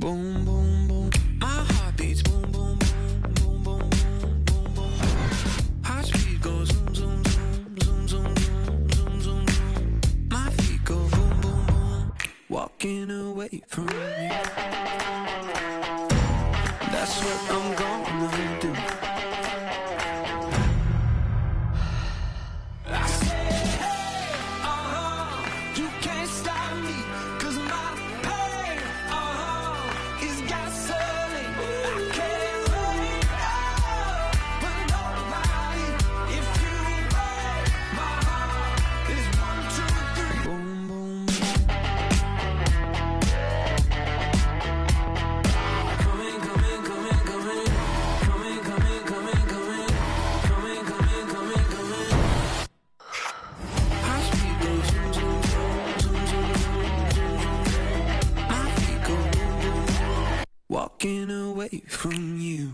Boom, boom, boom. My heart beats boom, boom, boom, boom, boom, boom, boom, boom. Heart speed goes zoom, zoom, zoom, zoom, zoom, zoom, zoom, zoom, zoom. My feet go boom, boom, boom. Walking away from you. That's what I'm gonna Walking away from you.